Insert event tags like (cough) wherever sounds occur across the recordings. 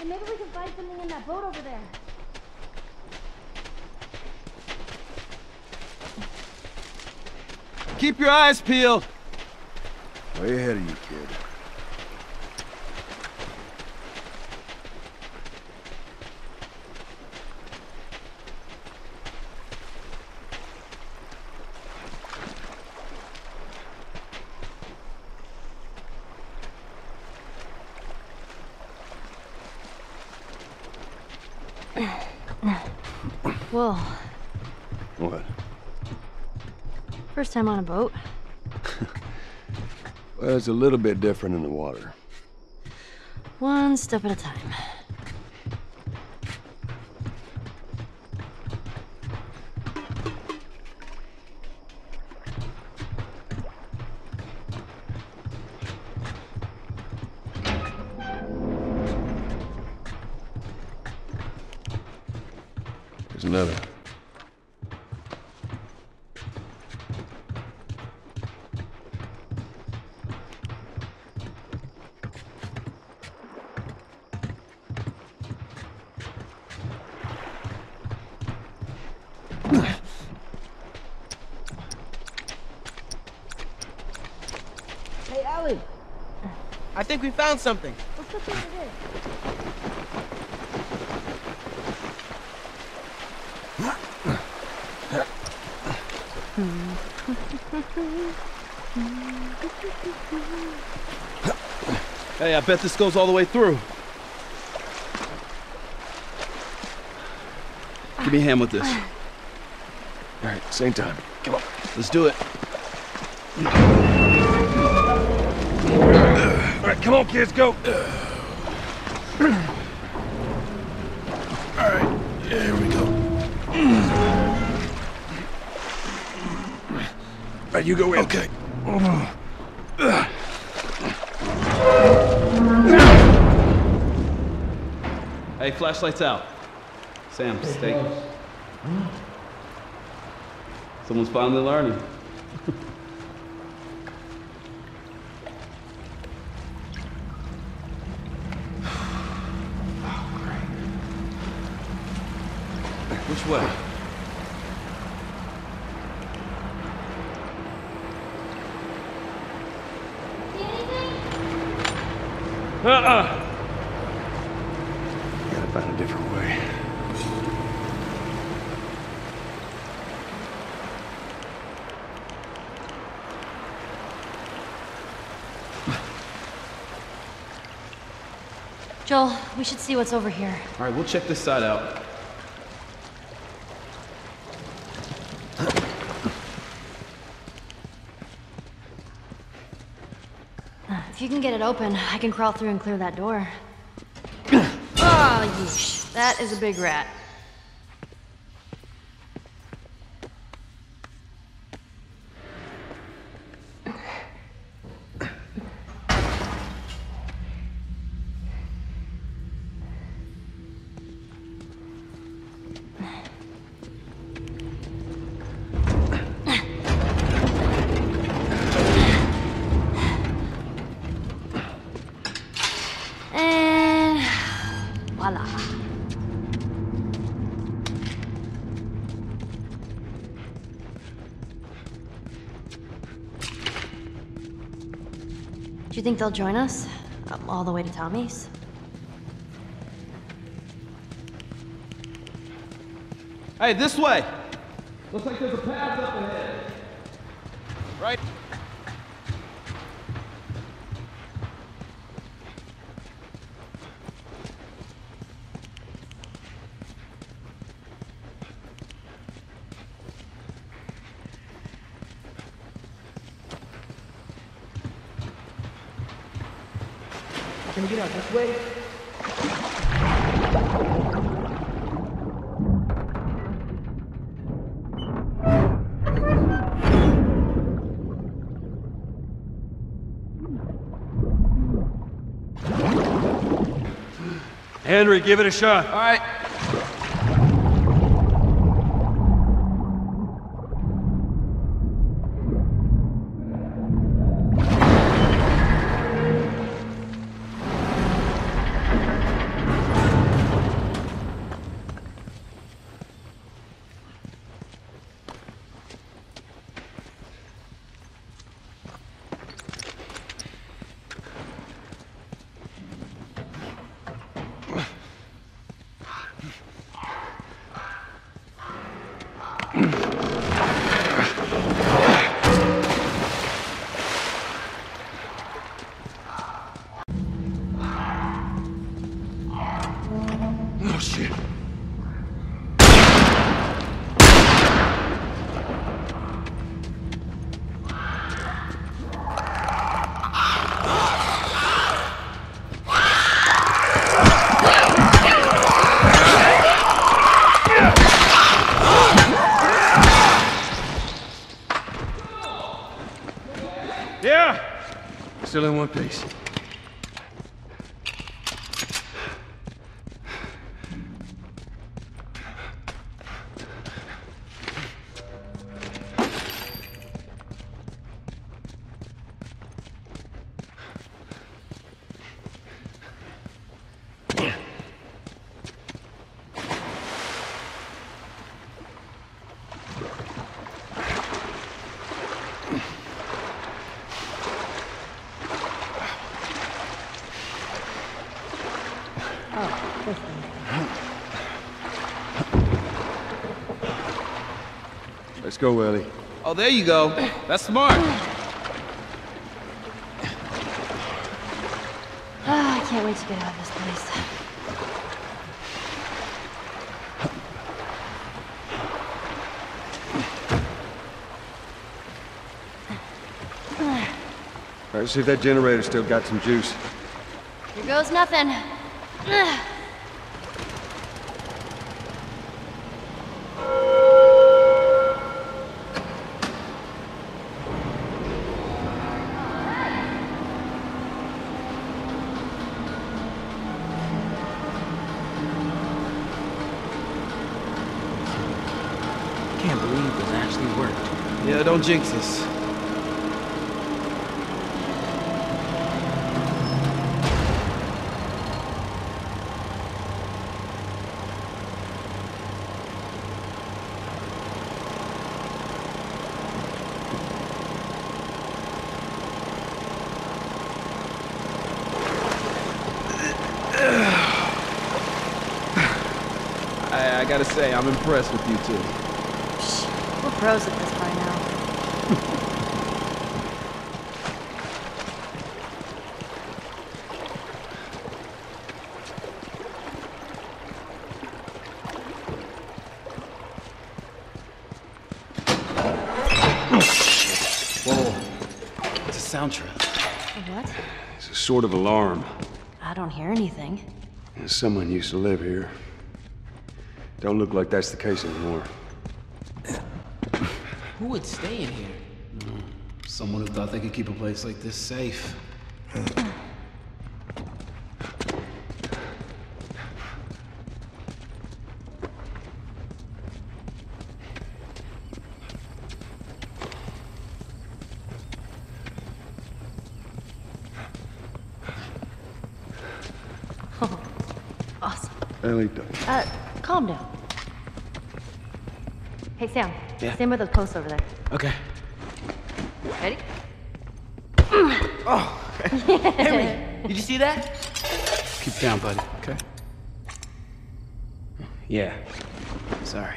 And maybe we can find something in that boat over there. Keep your eyes peeled. Way ahead of you, kid. (clears throat) Whoa. What? First time on a boat. (laughs) Well, it's a little bit different in the water. One step at a time. I think we found something. What's up over there? Hey, I bet this goes all the way through. Give me a hand with this. All right, same time. Come on. Let's do it. Come on, kids, go. All right, here we go. All right, you go in. Okay. Hey, flashlights out. Sam, stay. Someone's finally learning. (laughs) Which way? Uh-uh. Gotta find a different way. Joel, we should see what's over here. All right, we'll check this side out. Can get it open, I can crawl through and clear that door. (coughs) oh, yeesh. That is a big rat. You think they'll join us? Um, all the way to Tommy's? Hey, this way. Looks like there's a path up ahead. Right? This way? Henry, give it a shot. All right. Still in one piece. Go, Ellie. Oh, there you go. That's smart. Ah, I can't wait to get out of this place. All right, see if that generator still got some juice. Here goes nothing. Don't jinx us. (sighs) I, I gotta say, I'm impressed with you two. We're pros at this by now. Sort of alarm. I don't hear anything. Someone used to live here. Don't look like that's the case anymore. Who would stay in here? Someone who thought they could keep a place like this safe. (laughs) Awesome. Ellie, don't- Uh, calm down. Hey, Sam. Yeah? Stand by those posts over there. Okay. Ready? Oh, (laughs) Henry, did you see that? Keep down, buddy. Okay. Yeah. Sorry.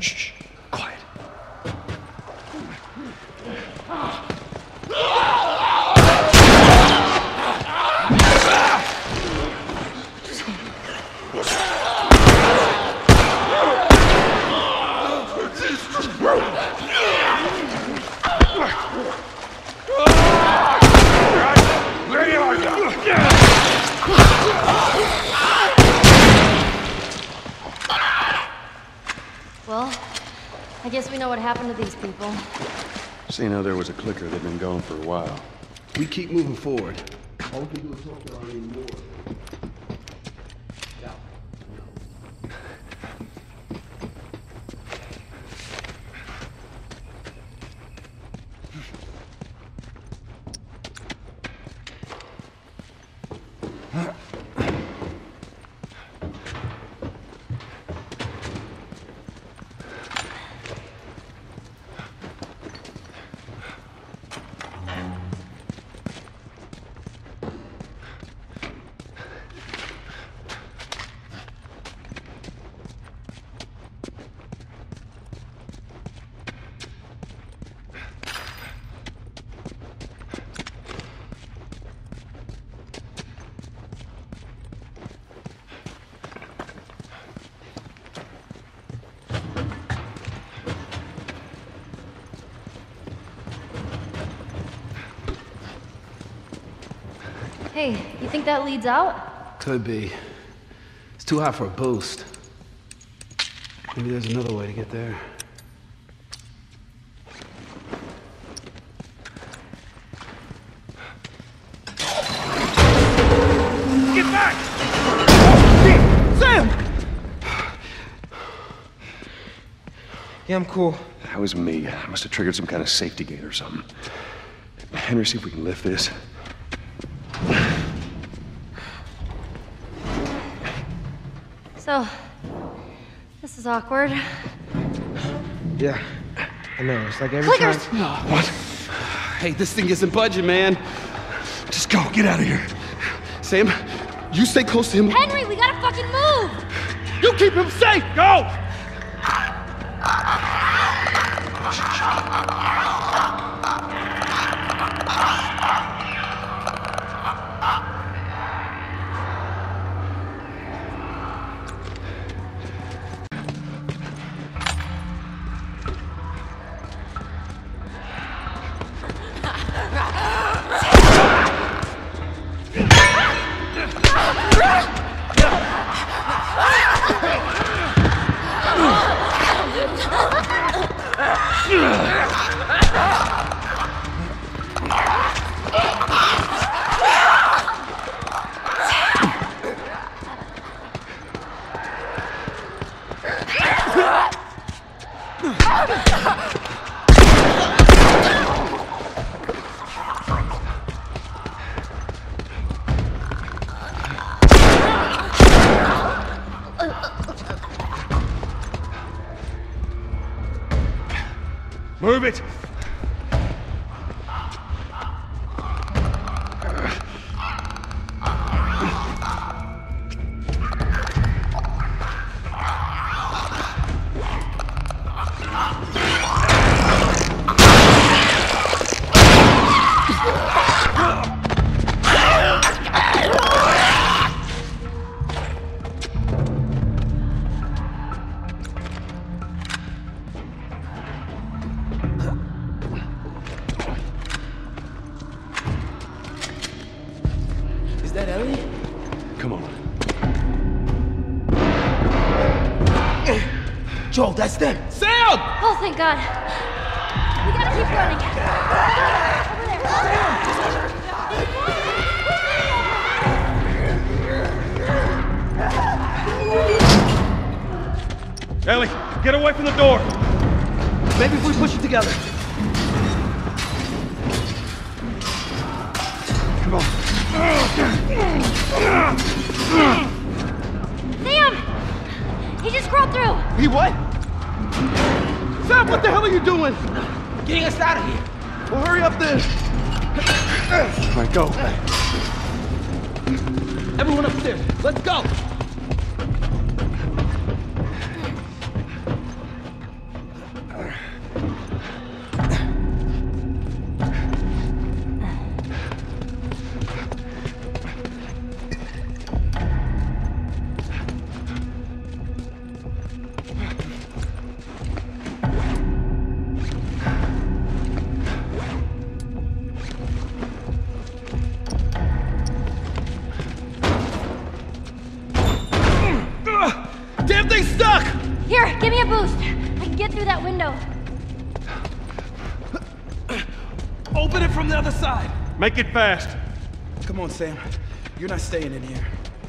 Shh. Quiet. Well, I guess we know what happened to these people. So you know there was a clicker they've been gone for a while. We keep moving forward. All we can do is hope there aren't any more. Hey, you think that leads out? Could be. It's too high for a boost. Maybe there's another way to get there. Get back! Oh, Sam! Yeah, I'm cool. That was me. I must have triggered some kind of safety gate or something. Henry, see if we can lift this. So, this is awkward. Yeah. I know. It's like every Clickers! time. What? Hey, this thing isn't budging, man. Just go. Get out of here. Sam, you stay close to him. Henry, we gotta fucking move! You keep him safe. Go! It. Thank God. We gotta keep running. Over there. Ellie, get away from the door. Maybe if we push it together. Come on. Sam! He just crawled through. He what? Sam, what the hell are you doing? Getting us out of here. Well, hurry up then. All right, go. Everyone upstairs. Let's go. Make it fast. Come on, Sam. You're not staying in here.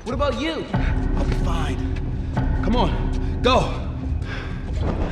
What about you? I'll be fine. Come on, go. Go,